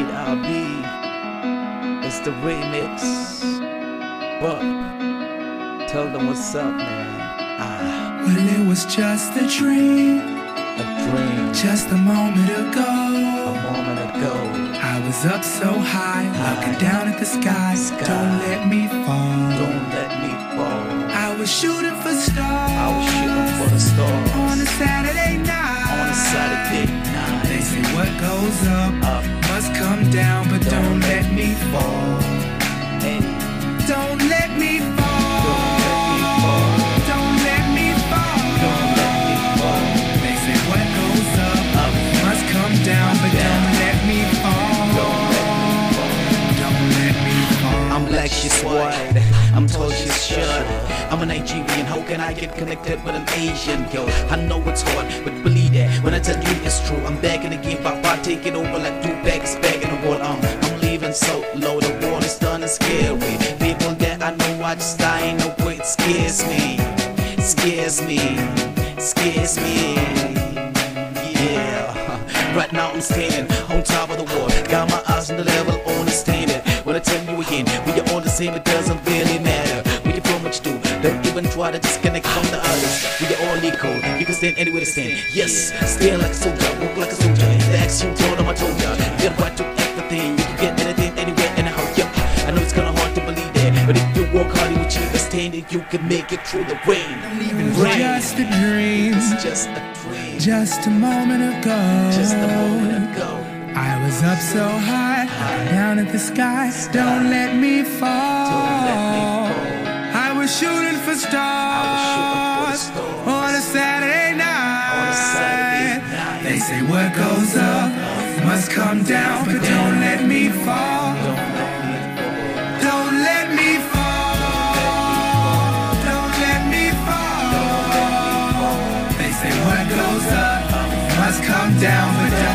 RB. It's the remix. But tell them what's up, man. Ah, Well, it was just a dream, a dream. just a moment ago. A moment ago. I was up so high, looking down at the sky. Sky. Don't let me fall. Don't let me fall. I was shooting for stars I was shooting for the stars on a Saturday night. on a Saturday night. They say what goes up Up. Come down, but don't let me fall. She's white. I'm tall, she's short. I'm a Nigerian. How can I get connected with an Asian girl? I know it's hard, but believe that when I tell you it's true. I'm back in the game, Papa taking over like two bags back in the world. Um, I'm leaving so low, the world is done and scary. People that I know I just dying away. It scares me, scares me, scares me. Yeah, right now I'm standing on top of the world, Got my eyes on the level, understand it. When I tell you again, we are all the same, it doesn't really matter. We can from what you do, don't even try to disconnect from the others. We are all equal, you can stand anywhere to stand. Yes, stand like a soldier, walk like a soldier. That's you told them I told ya. You got right to everything, you can get anything, anywhere, anyhow. Yep, I know it's kinda hard to believe that, but if you work hard, you achieve a standard, you can make it through the rain. It was Rain. just a dream, It's just a dream, just a moment ago. just a moment ago. I was up so high, down at the sky. Don't let me fall. I was shooting for stars on a Saturday night. They say what goes up must come down, but don't let me fall. Don't let me fall. Don't let me fall. They say what goes up must come down, but